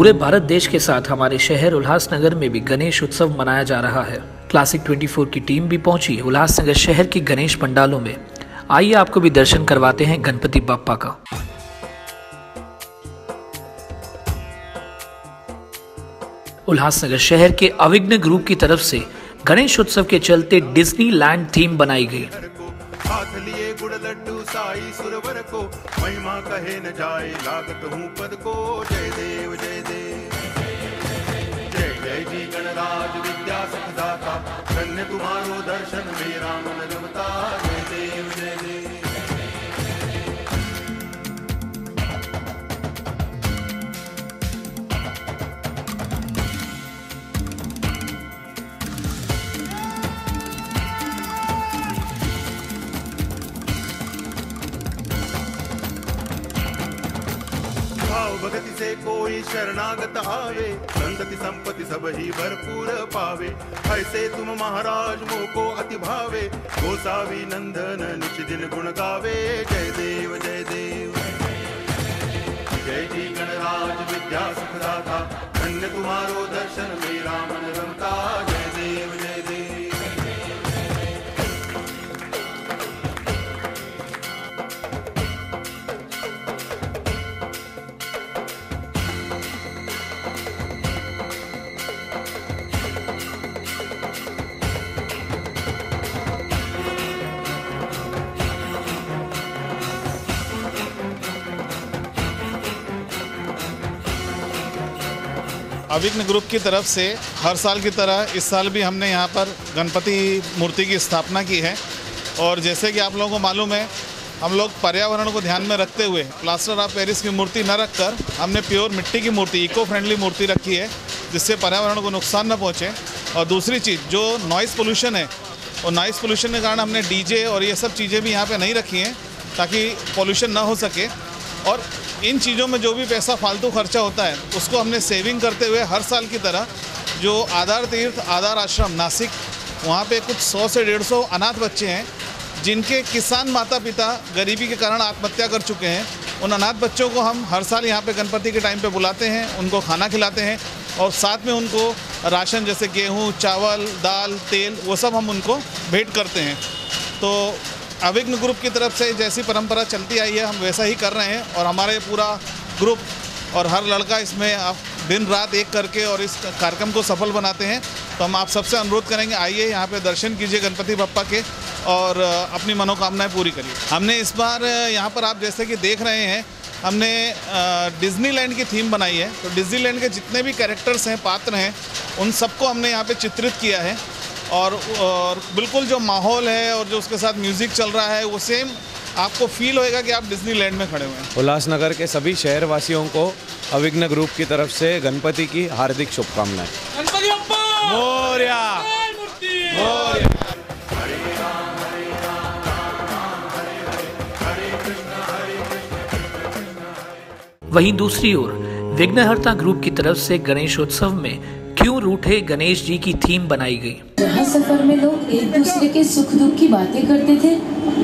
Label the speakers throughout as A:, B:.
A: पूरे भारत देश के साथ हमारे शहर उल्लासनगर में भी गणेश उत्सव मनाया जा रहा है। क्लासिक 24 की टीम भी पहुँची उल्लासनगर शहर के गणेश पंडालों में। आइए आपको भी दर्शन करवाते हैं गणपति बापा का। उल्लासनगर शहर के अविघ्न ग्रुप की तरफ़ से गणेश उत्सव के चलते डिज्नी लैंड थीम बनाई गई।
B: साई सुरवर को महिमा कहे न जाए, लागत हूँ पद को। जय देव जय देव। भाव भगति से कोई शरणागत आवे। संतति संपत्ति सब ही भरपूर पावे। ऐसे तुम महाराज मोह को अति भावे गोसावी नंदन निच दिन गुण गावे। जय देव जय देव। जय जी गणराज विद्या सुखदाता धन्य तुम्हारो दर्शन मेरा
C: अविघ्न ग्रुप की तरफ़ से हर साल की तरह इस साल भी हमने यहाँ पर गणपति मूर्ति की स्थापना की है। और जैसे कि आप लोगों को मालूम है, हम लोग पर्यावरण को ध्यान में रखते हुए प्लास्टर ऑफ़ पेरिस की मूर्ति न रखकर हमने प्योर मिट्टी की मूर्ति इको फ्रेंडली मूर्ति रखी है, जिससे पर्यावरण को नुकसान न पहुँचे। और दूसरी चीज़, जो नॉइज़ पोल्यूशन है, और नॉइज़ पोल्यूशन के कारण हमने डीजे और ये सब चीज़ें भी यहाँ पे नहीं रखी हैं, ताकि पोल्यूशन ना हो सके। और इन चीज़ों में जो भी पैसा फालतू खर्चा होता है, उसको हमने सेविंग करते हुए हर साल की तरह जो आधार तीर्थ, आधार आश्रम, नासिक, वहाँ पे कुछ सौ से डेढ़ सौ अनाथ बच्चे हैं, जिनके किसान माता पिता गरीबी के कारण आत्महत्या कर चुके हैं, उन अनाथ बच्चों को हम हर साल यहाँ पे गणपति के टाइम पे बुलाते हैं, उनको खाना खिलाते हैं और साथ में उनको राशन जैसे गेहूँ, चावल, दाल, तेल, वो सब हम उनको भेंट करते हैं। तो अविघ्न ग्रुप की तरफ़ से जैसी परंपरा चलती आई है, हम वैसा ही कर रहे हैं और हमारे पूरा ग्रुप और हर लड़का इसमें आप दिन रात एक करके और इस कार्यक्रम को सफल बनाते हैं। तो हम आप सबसे अनुरोध करेंगे, आइए यहाँ पे दर्शन कीजिए गणपति बप्पा के और अपनी मनोकामनाएँ पूरी करिए। हमने इस बार यहाँ पर आप जैसे कि देख रहे हैं, हमने डिज्नीलैंड की थीम बनाई है। तो डिज्नीलैंड के जितने भी कैरेक्टर्स हैं, पात्र हैं, उन सबको हमने यहाँ पे चित्रित किया है। और और बिल्कुल जो माहौल है और जो उसके साथ म्यूज़िक चल रहा है वो सेम आपको फील होएगा कि आप डिज्नीलैंड में खड़े हुए हैं।
D: उल्लासनगर के सभी शहर वासियों को अविघ्न ग्रुप की तरफ़ से गणपति की हार्दिक शुभकामनाएँ।
E: गणपति बप्पा!
C: मोरया!
A: वहीं दूसरी ओर विघ्नहर्ता ग्रुप की तरफ़ से गणेशोत्सव में क्यों रूठे गणेश जी की थीम बनाई गई?
F: जहाँ सफ़र में लोग एक दूसरे के सुख दुख की बातें करते थे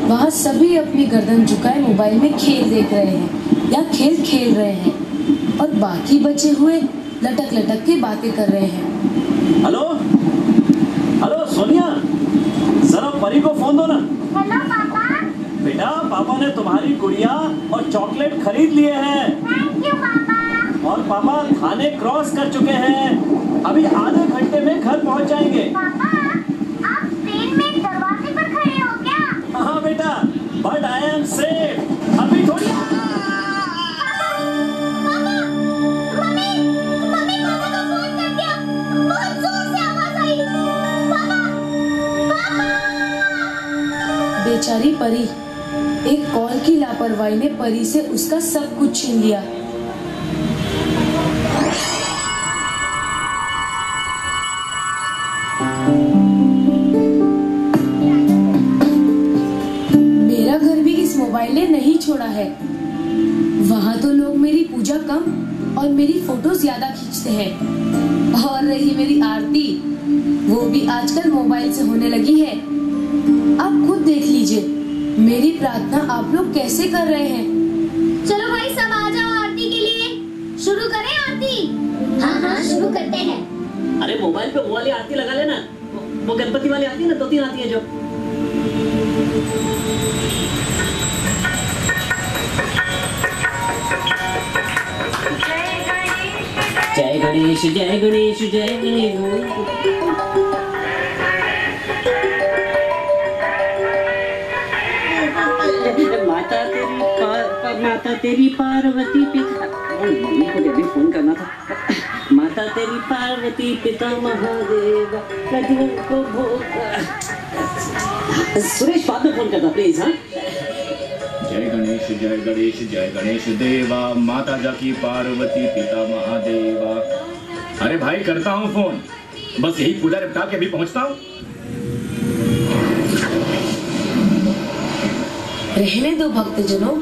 F: वहाँ सभी अपनी गर्दन झुकाए मोबाइल में खेल देख रहे हैं या खेल खेल रहे हैं और बाकी बचे हुए लटक लटक के बातें कर रहे हैं।
G: हेलो? हेलो सोनिया जरा परी को फ़ोन दो ना।
H: हेलो पापा।
G: बेटा पापा ने तुम्हारी गुड़िया और चॉकलेट खरीद लिए हैं।
H: थैंक यू पापा।
G: और पापा थाने क्रॉस कर चुके हैं। अभी आधे घंटे में घर पहुँच जाएँगे।
H: पापा आप ट्रेन में दरवाजे पर खड़े हो क्या?
G: हाँ बेटा बट आई एम सेफ़ अभी थोड़ी
H: मम्मी मम्मी पापा को फ़ोन कर दिया। बहुत ज़ोर से आवाज़ आई। पापा पापा।
F: बेचारी परी एक कॉल की लापरवाही ने परी से उसका सब कुछ छीन लिया। इस मोबाइल ने नहीं छोड़ा है। वहाँ तो लोग मेरी पूजा कम और मेरी फ़ोटो ज़्यादा खींचते हैं। और रही मेरी आरती वो भी आजकल मोबाइल से होने लगी है। आप खुद देख लीजिए मेरी प्रार्थना आप लोग कैसे कर रहे हैं?
H: चलो भाई सब आ जाओ आरती के लिए। शुरू करें आरती? हाँ हाँ शुरू करते हैं।
G: अरे मोबाइल पे वो वाली आरती लगा लेना। वो- वो गणपति वाली आती है ना दो तीन आती है जो। जय गणेश जय गणेश जय गणेश। माता तेरी पार, माता तेरी पार्वती पिता मम्मी को अभी फ़ोन करना था? माता तेरी पार्वती पिता महादेव को भोग। सुरेश बाद में फ़ोन करता प्लीज़ हाँ?
E: जय गणेश जय गणेश जय गणेश देवा। माता जाकी पार्वती, पिता महादेवा। अरे भाई, करता हूँ फ़ोन। बस यही पूजा निपटा के अभी पहुँचता हूँ।
F: रहने दो भक्तजनों।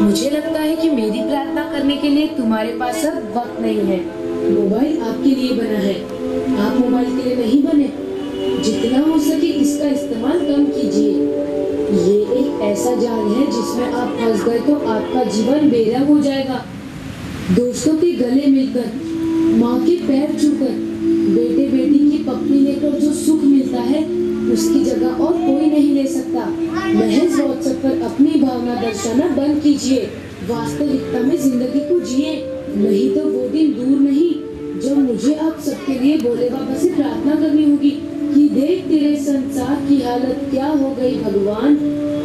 F: मुझे लगता है कि मेरी प्रार्थना करने के लिए तुम्हारे पास अब वक्त नहीं है। मोबाइल आपके लिए बना है। आप मोबाइल के लिए नहीं बने। जितना हो सके इसका इस्तेमाल कम कीजिए। ये एक ऐसा जाल है जिसमें आप फंस गए तो आपका जीवन बेरंग हो जाएगा। दोस्तों के गले मिलकर, माँ के पैर छूकर बेटे बेटी की पप्पी लेकर जो सुख मिलता है, उसकी जगह और कोई नहीं ले सकता। महज व्हाट्सएप पर अपनी भावना दर्शाना बंद कीजिए। वास्तविकता में ज़िंदगी को जिए, नहीं तो वो दिन दूर नहीं, जब मुझे आप सबके लिए भोले बाबा से प्रार्थना करनी होगी। देख तेरे संसार की हालत क्या हो गई भगवान?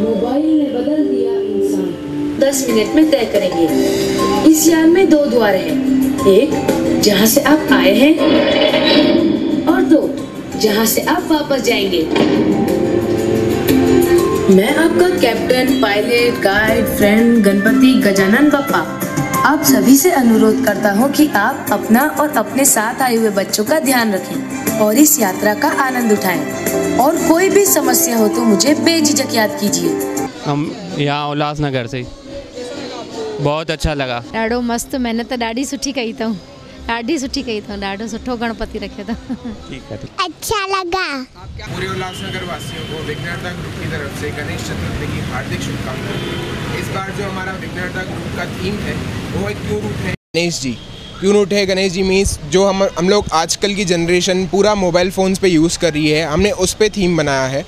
F: मोबाइल ने बदल दिया इंसान। दस मिनट में तय करेंगे। इस यान में दो द्वार हैं। एक, जहाँ से आप आए हैं, और दो, जहाँ से आप वापस जाएँगे। मैं आपका captain, pilot, guide, friend, Ganpati, Gajanan Bappa आप सभी से अनुरोध करता हूँ कि आप अपना और अपने साथ आए हुए बच्चों का ध्यान रखें। और इस यात्रा का आनंद उठाएँ। और कोई भी समस्या हो तो मुझे बेझिझक याद कीजिए।
I: हम यहाँ उल्लासनगर से। बहुत अच्छा लगा।
J: ॾाढो मस्तु महिनत ॾाढी सुठी कई अथऊं। ॾाढी सुठी कई अथऊं ॾाढो सुठो गणपति रखियो अथऊं।
H: अच्छा लगा।
K: पूरे उल्लासनगर वासियों को विघ्नहर्ता ग्रुप की तरफ़ से गणेश चतुर्थी की हार्दिक शुभकामनाएँ। इस बार जो हमारा विघ्नहर्ता ग्रुप का थीम है वो है क्यों उठे गणेश जी क्यों उठे गणेश जी मीन्स जो हम हम लोग आजकल की जनरेशन पूरा मोबाइल फ़ोन्स पे यूज़ कर रही है, हमने उस पर थीम बनाया है।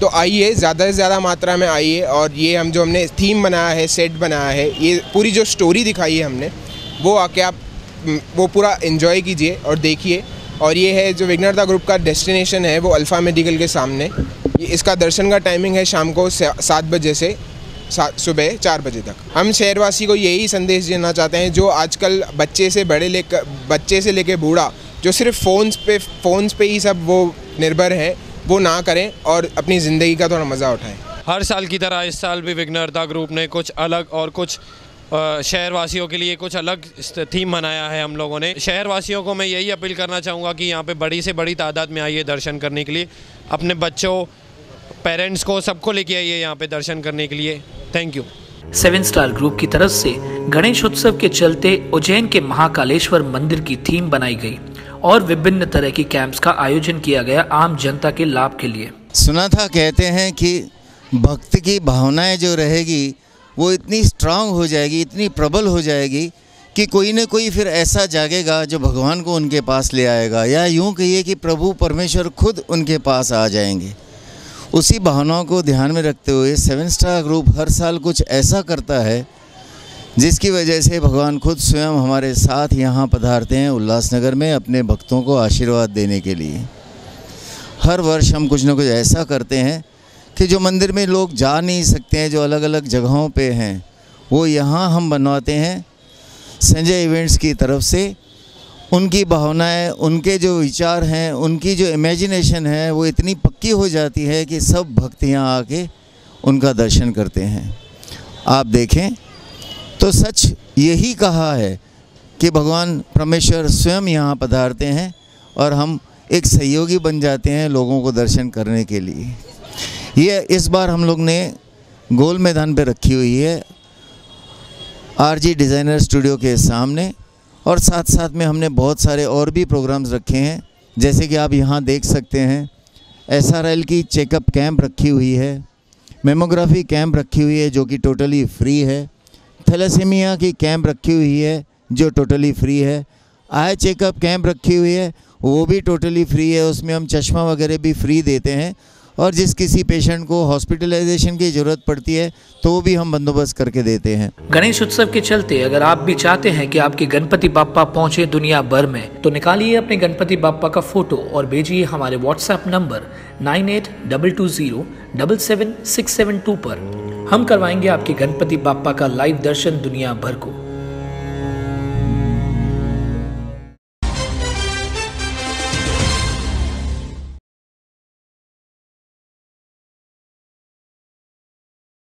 K: तो आइए, ज़्यादा से ज़्यादा मात्रा में आइए और ये हम जो हमने थीम बनाया है सेट बनाया है, ये पूरी जो स्टोरी दिखाई है हमने, वो आके आप वो पूरा इन्जॉय कीजिए और देखिए। और ये है जो विघ्नहर्ता ग्रुप का डेस्टिनेशन है, वो अल्फ़ा मेडिकल के सामने। इसका दर्शन का टाइमिंग है शाम को सात बजे से। सुबह चार बजे तक। हम शहरवासी को यही संदेश देना चाहते हैं, जो आजकल बच्चे से बड़े लेकर बच्चे से लेकर बूढ़ा, जो सिर्फ़ फ़ोन्स पे फ़ोन्स पे ही सब वो निर्भर है, वो ना करें और अपनी ज़िंदगी का थोड़ा मज़ा उठाएँ।
I: हर साल की तरह इस साल भी विघ्नहर्ता ग्रुप ने कुछ अलग और कुछ शहरवासियों के लिए कुछ अलग थीम बनाया है हम लोगों ने। शहरवासियों को मैं यही अपील करना चाहूँगा कि यहाँ पे बड़ी से बड़ी तादाद में आइए दर्शन करने के लिए, अपने बच्चों पेरेंट्स को सबको लेके आइए यहाँ पे दर्शन करने के लिए। Thank you
A: seven star group की तरफ़ से गणेश उत्सव के चलते उज्जैन के महाकालेश्वर मंदिर की थीम बनाई गई और विभिन्न तरह की कैंप्स का आयोजन किया गया आम जनता के लाभ के लिए।
L: सुना था कहते हैं कि भक्त की भावनाएँ जो रहेगी वो इतनी स्ट्रांग हो जाएगी इतनी प्रबल हो जाएगी कि कोई न कोई फिर ऐसा जागेगा जो भगवान को उनके पास ले आएगा। या यूँ कहिए कि प्रभु परमेश्वर खुद उनके पास आ जाएँगे। उसी भावनाओं को ध्यान में रखते हुए सेवन स्टार ग्रुप हर साल कुछ ऐसा करता है, जिसकी वजह से भगवान खुद स्वयं हमारे साथ यहाँ पधारते हैं उल्लासनगर में अपने भक्तों को आशीर्वाद देने के लिए। हर वर्ष हम कुछ ना कुछ ऐसा करते हैं कि जो मंदिर में लोग जा नहीं सकते हैं, जो अलग अलग जगहों पे हैं, वो यहाँ हम बनवाते हैं। संजय इवेंट्स की तरफ़ से उनकी भावनाएँ, उनके जो विचार हैं, उनकी जो इमेजिनेशन है, वो इतनी पक्की हो जाती है कि सब भक्त यहाँ आके उनका दर्शन करते हैं। आप देखें तो सच यही कहा है कि भगवान परमेश्वर स्वयं यहाँ पधारते हैं और हम एक सहयोगी बन जाते हैं लोगों को दर्शन करने के लिए। ये इस बार हम लोग ने गोल मैदान पे रखी हुई है। आरजी डिज़ाइनर स्टूडियो के सामने और साथ साथ में हमने बहुत सारे और भी प्रोग्राम्स रखे हैं। जैसे कि आप यहाँ देख सकते हैं एसआरएल की चेकअप कैंप रखी हुई है मेमोग्राफी कैंप रखी हुई है जो कि टोटली फ्री है थैलेसीमिया की कैंप रखी हुई है जो टोटली फ्री है आई चेकअप कैंप रखी हुई है, वो भी टोटली फ्री है, उसमें हम चश्मा वगैरह भी फ्री देते हैं। और जिस किसी पेशेंट को हॉस्पिटलाइजेशन की ज़रूरत पड़ती है तो वो भी हम बंदोबस्त करके देते हैं।
A: गणेश उत्सव के चलते अगर आप भी चाहते हैं कि आपके गणपति बापा पहुँचे दुनिया भर में तो निकालिए अपने गणपति बापा का फ़ोटो और भेजिए हमारे WhatsApp number nine eight double two zero double seven six seven two पर। हम करवाएँगे आपके गणपति बापा का लाइव दर्शन दुनिया भर को।